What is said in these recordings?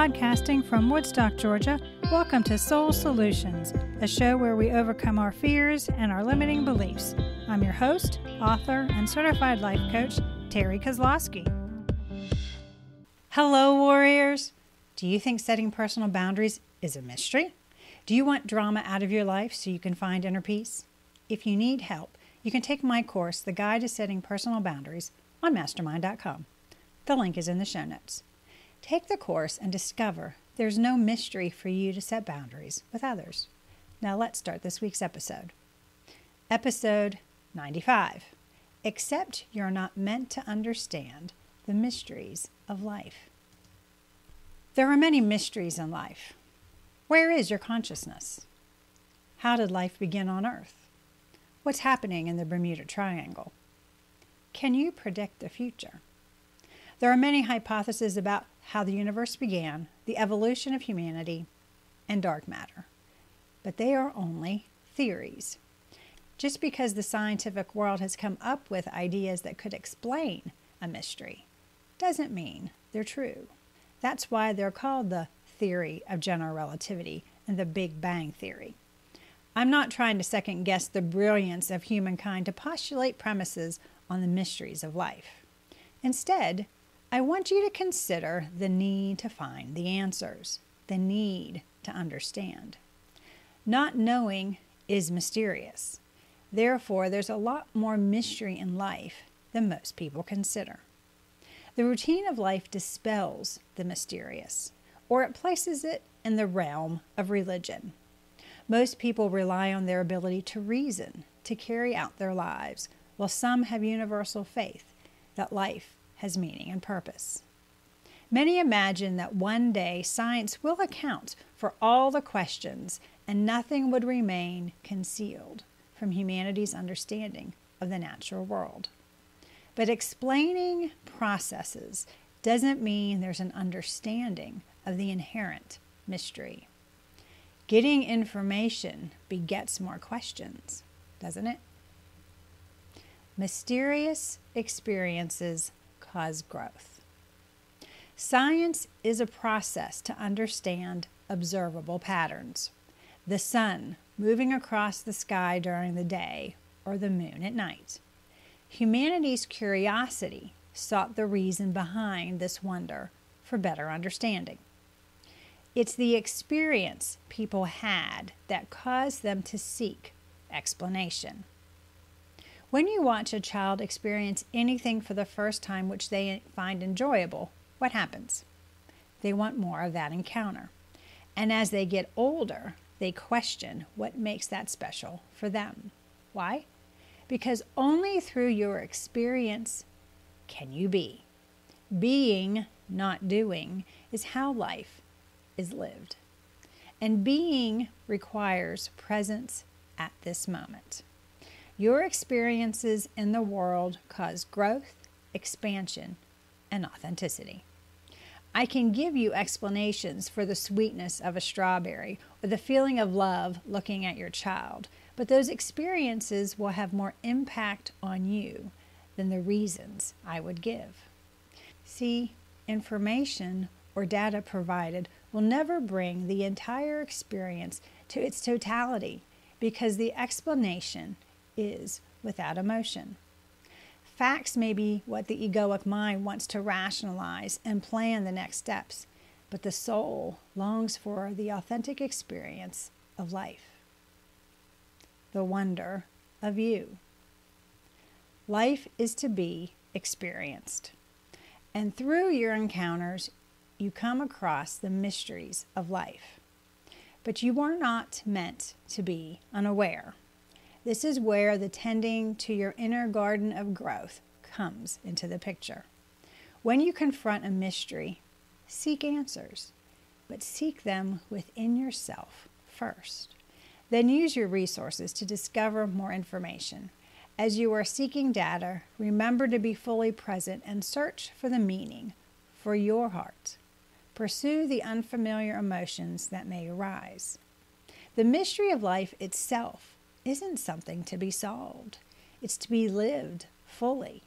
Podcasting from Woodstock, Georgia, welcome to Soul Solutions, a show where we overcome our fears and our limiting beliefs. I'm your host, author, and certified life coach, Terri Kozlowski. Hello, warriors! Do you think setting personal boundaries is a mystery? Do you want drama out of your life so you can find inner peace? If you need help, you can take my course, The Guide to Setting Personal Boundaries, on mastermind.com. The link is in the show notes. Take the course and discover there's no mystery for you to set boundaries with others. Now let's start this week's episode. Episode 95 Accept you're not meant to understand the mysteries of life. There are many mysteries in life. Where is your consciousness? How did life begin on Earth? What's happening in the Bermuda Triangle? Can you predict the future? There are many hypotheses about how the universe began, the evolution of humanity, and dark matter. But they are only theories. Just because the scientific world has come up with ideas that could explain a mystery doesn't mean they're true. That's why they're called the theory of general relativity and the Big Bang theory. I'm not trying to second guess the brilliance of humankind to postulate premises on the mysteries of life. Instead, I want you to consider the need to find the answers, the need to understand. Not knowing is mysterious. Therefore, there's a lot more mystery in life than most people consider. The routine of life dispels the mysterious, or it places it in the realm of religion. Most people rely on their ability to reason to carry out their lives, while some have universal faith that life has meaning and purpose. Many imagine that one day science will account for all the questions and nothing would remain concealed from humanity's understanding of the natural world. But explaining processes doesn't mean there's an understanding of the inherent mystery. Getting information begets more questions, doesn't it? Mysterious experiences cause growth. Science is a process to understand observable patterns. The sun moving across the sky during the day or the moon at night. Humanity's curiosity sought the reason behind this wonder for better understanding. It's the experience people had that caused them to seek explanation. When you watch a child experience anything for the first time which they find enjoyable, what happens? They want more of that encounter. And as they get older, they question what makes that special for them. Why? Because only through your experience can you be. Being, not doing, is how life is lived. And being requires presence at this moment. Your experiences in the world cause growth, expansion, and authenticity. I can give you explanations for the sweetness of a strawberry or the feeling of love looking at your child, but those experiences will have more impact on you than the reasons I would give. See, information or data provided will never bring the entire experience to its totality because the explanation is without emotion. Facts may be what the egoic mind wants to rationalize and plan the next steps, but the soul longs for the authentic experience of life, the wonder of you. Life is to be experienced, and through your encounters, you come across the mysteries of life. But you are not meant to be unaware. This is where the tending to your inner garden of growth comes into the picture. When you confront a mystery, seek answers, but seek them within yourself first. Then use your resources to discover more information. As you are seeking data, remember to be fully present and search for the meaning for your heart. Pursue the unfamiliar emotions that may arise. The mystery of life itself isn't something to be solved, it's to be lived fully.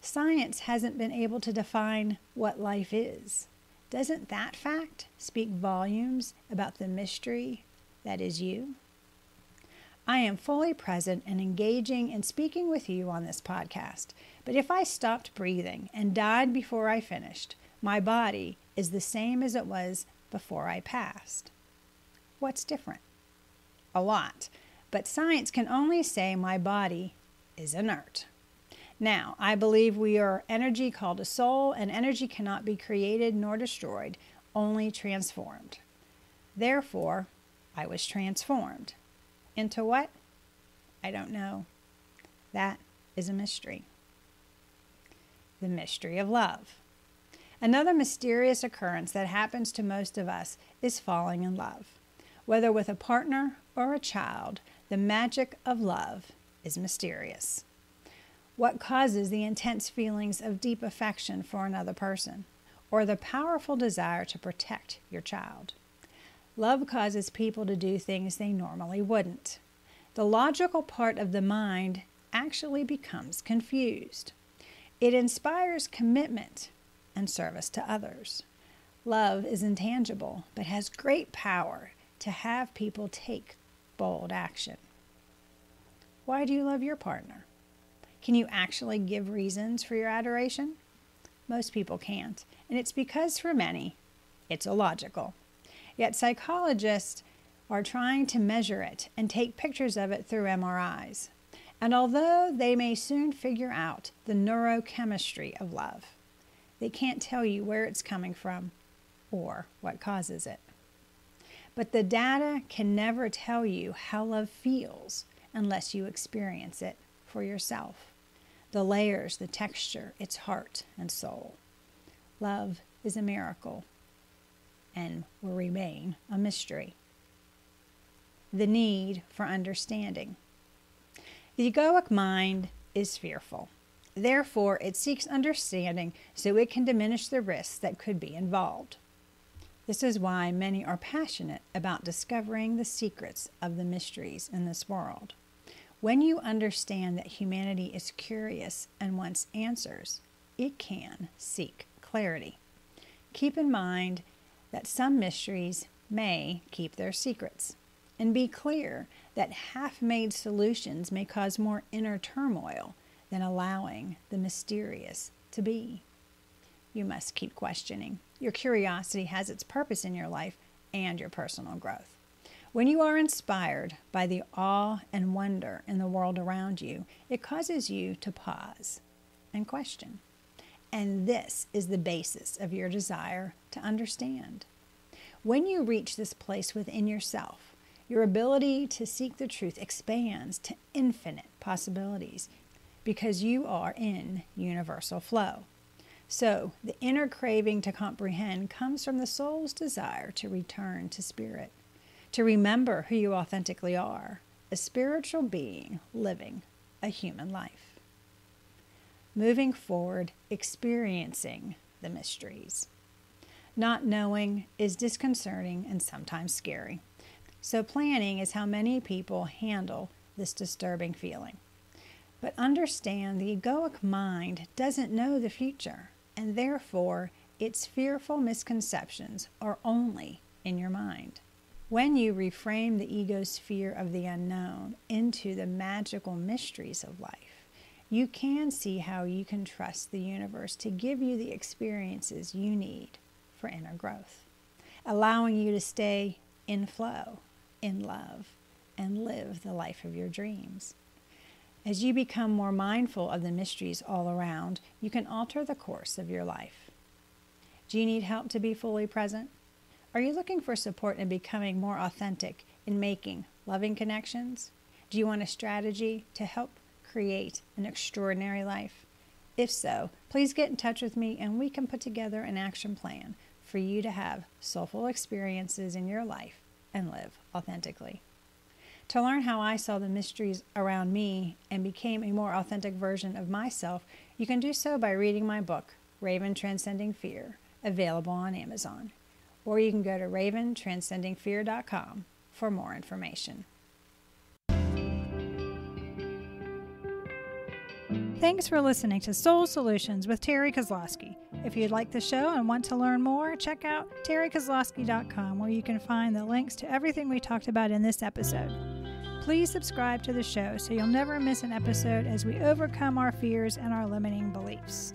Science hasn't been able to define what life is. Doesn't that fact speak volumes about the mystery that is you? I am fully present and engaging and speaking with you on this podcast. But if I stopped breathing and died before I finished, my body is the same as it was before I passed. What's different? A lot. But science can only say my body is inert. Now, I believe we are energy called a soul, and energy cannot be created nor destroyed, only transformed. Therefore, I was transformed. Into what? I don't know. That is a mystery. The mystery of love. Another mysterious occurrence that happens to most of us is falling in love. Whether with a partner or a child, the magic of love is mysterious. What causes the intense feelings of deep affection for another person, or the powerful desire to protect your child? Love causes people to do things they normally wouldn't. The logical part of the mind actually becomes confused. It inspires commitment and service to others. Love is intangible, but has great power to have people take bold action. Why do you love your partner? Can you actually give reasons for your adoration? Most people can't, and it's because for many, it's illogical. Yet psychologists are trying to measure it and take pictures of it through MRIs. And although they may soon figure out the neurochemistry of love, they can't tell you where it's coming from or what causes it. But the data can never tell you how love feels unless you experience it for yourself. The layers, the texture, its heart and soul. Love is a miracle and will remain a mystery. The need for understanding. The egoic mind is fearful. Therefore, it seeks understanding so it can diminish the risks that could be involved. This is why many are passionate about discovering the secrets of the mysteries in this world. When you understand that humanity is curious and wants answers, it can seek clarity. Keep in mind that some mysteries may keep their secrets. And be clear that half made solutions may cause more inner turmoil than allowing the mysterious to be. You must keep questioning. Your curiosity has its purpose in your life and your personal growth. When you are inspired by the awe and wonder in the world around you, it causes you to pause and question. And this is the basis of your desire to understand. When you reach this place within yourself, your ability to seek the truth expands to infinite possibilities because you are in universal flow. So, the inner craving to comprehend comes from the soul's desire to return to spirit, to remember who you authentically are a spiritual being living a human life moving forward, experiencing the mysteries. Not knowing is disconcerting and sometimes scary. So, planning is how many people handle this disturbing feeling. But understand the egoic mind doesn't know the future, and therefore its fearful misconceptions are only in your mind. When you reframe the ego's fear of the unknown into the magical mysteries of life, you can see how you can trust the universe to give you the experiences you need for inner growth, allowing you to stay in flow, in love, and live the life of your dreams. As you become more mindful of the mysteries all around, you can alter the course of your life. Do you need help to be fully present? Are you looking for support in becoming more authentic in making loving connections? Do you want a strategy to help create an extraordinary life? If so, please get in touch with me and we can put together an action plan for you to have soulful experiences in your life and live authentically. To learn how I saw the mysteries around me and became a more authentic version of myself, you can do so by reading my book, Raven Transcending Fear, available on Amazon. Or you can go to raventranscendingfear.com for more information. Thanks for listening to Soul Solutions with Terri Kozlowski. If you'd like the show and want to learn more, check out terrikozlowski.com where you can find the links to everything we talked about in this episode. Please subscribe to the show so you'll never miss an episode as we overcome our fears and our limiting beliefs.